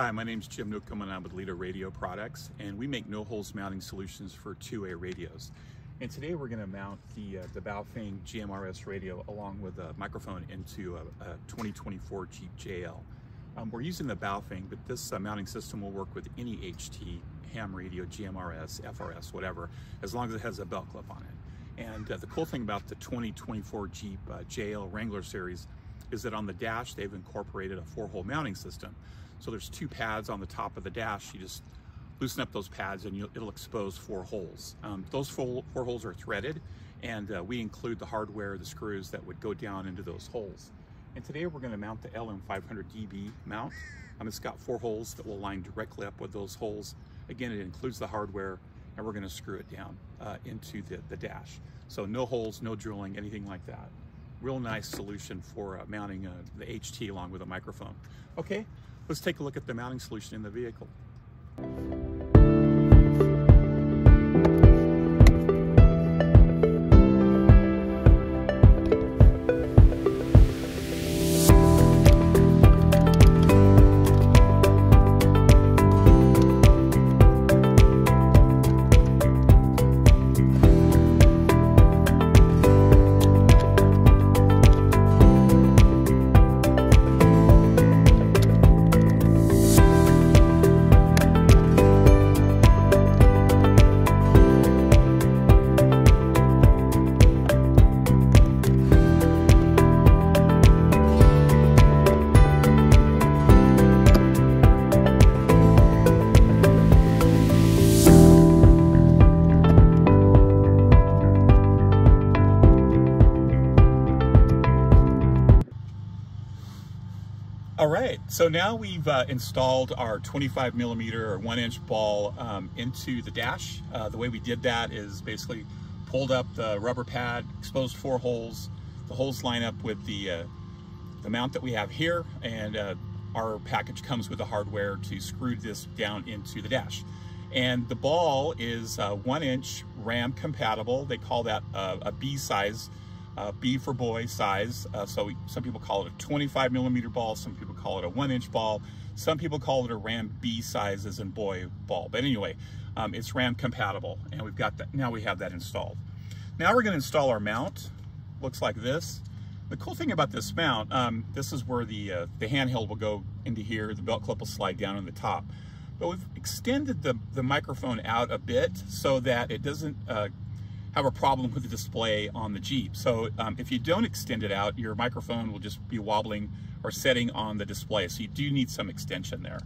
Hi, my name is Jim Newcomb and I'm with Lido Radio Products and we make no-holes mounting solutions for two-way radios. And today we're going to mount the, uh, the Baofeng GMRS radio along with a microphone into a, a 2024 Jeep JL. Um, we're using the Baofeng, but this uh, mounting system will work with any HT, ham radio, GMRS, FRS, whatever, as long as it has a belt clip on it. And uh, the cool thing about the 2024 Jeep uh, JL Wrangler series is that on the dash they've incorporated a four-hole mounting system. So there's two pads on the top of the dash. You just loosen up those pads and it'll expose four holes. Um, those four, four, holes are threaded and uh, we include the hardware, the screws that would go down into those holes. And today we're going to mount the LM500DB mount. Um, it's got four holes that will line directly up with those holes. Again, it includes the hardware and we're going to screw it down uh, into the, the dash. So no holes, no drilling, anything like that. Real nice solution for uh, mounting uh, the HT along with a microphone. Okay, let's take a look at the mounting solution in the vehicle. All right, so now we've uh, installed our 25 millimeter or one inch ball um, into the dash. Uh, the way we did that is basically pulled up the rubber pad, exposed four holes. The holes line up with the, uh, the mount that we have here and uh, our package comes with the hardware to screw this down into the dash. And the ball is uh, one inch RAM compatible. They call that uh, a B size uh, B for boy size. Uh, so some people call it a 25 millimeter ball, some people call it a one inch ball, some people call it a RAM B size as in boy ball. But anyway, um, it's RAM compatible and we've got that, now we have that installed. Now we're gonna install our mount. Looks like this. The cool thing about this mount, um, this is where the, uh, the handheld will go into here, the belt clip will slide down on the top. But we've extended the, the microphone out a bit so that it doesn't uh, have a problem with the display on the Jeep. So um, if you don't extend it out, your microphone will just be wobbling or setting on the display. So you do need some extension there.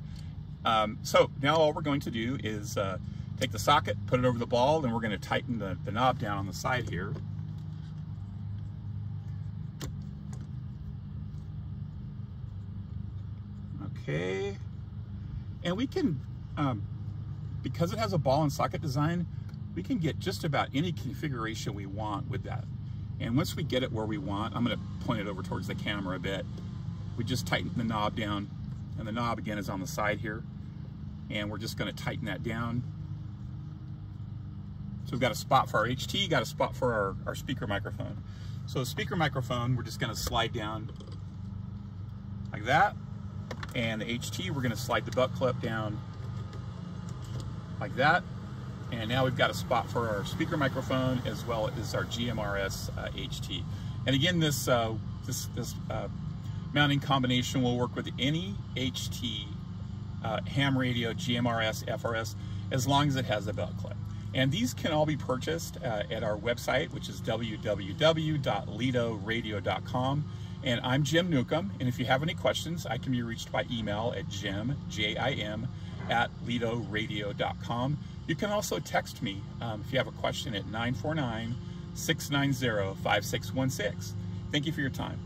Um, so now all we're going to do is uh, take the socket, put it over the ball, and we're going to tighten the, the knob down on the side here. Okay. And we can, um, because it has a ball and socket design, we can get just about any configuration we want with that. And once we get it where we want, I'm gonna point it over towards the camera a bit. We just tighten the knob down and the knob again is on the side here. And we're just gonna tighten that down. So we've got a spot for our HT, got a spot for our, our speaker microphone. So the speaker microphone, we're just gonna slide down like that. And the HT, we're gonna slide the butt clip down like that. And now we've got a spot for our speaker microphone as well as our GMRS uh, HT. And again, this, uh, this, this uh, mounting combination will work with any HT, uh, ham radio, GMRS, FRS, as long as it has a belt clip. And these can all be purchased uh, at our website, which is www.lidoradio.com. And I'm Jim Newcomb, and if you have any questions, I can be reached by email at jim, J-I-M, at lidoradio.com. You can also text me um, if you have a question at 949 690 5616. Thank you for your time.